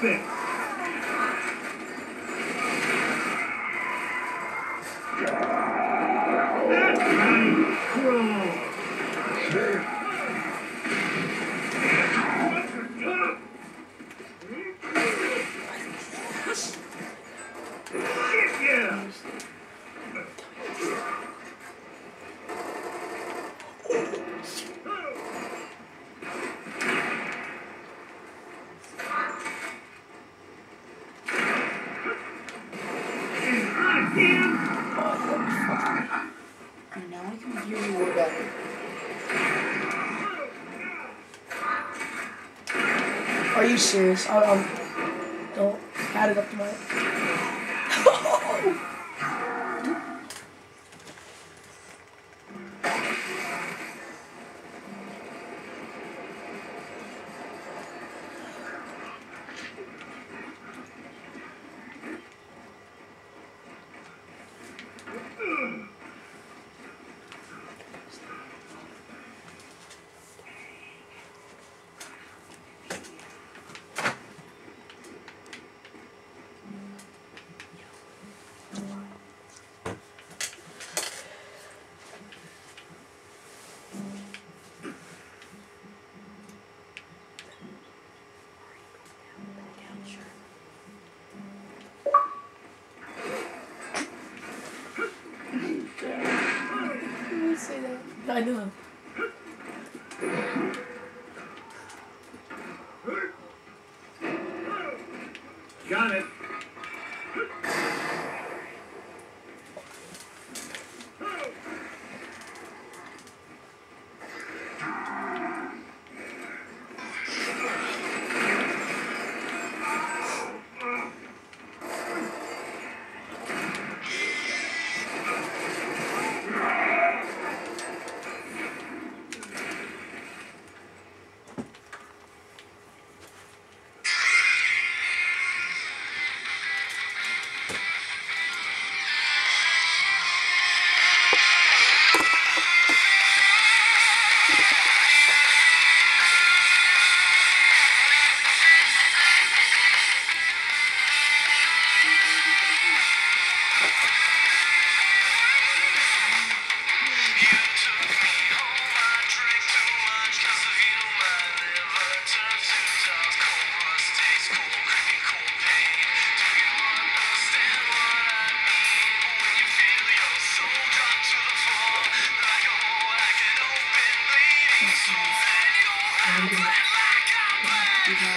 fix. Now I can hear you better. Are you serious? I, um, don't add it up to my. I know.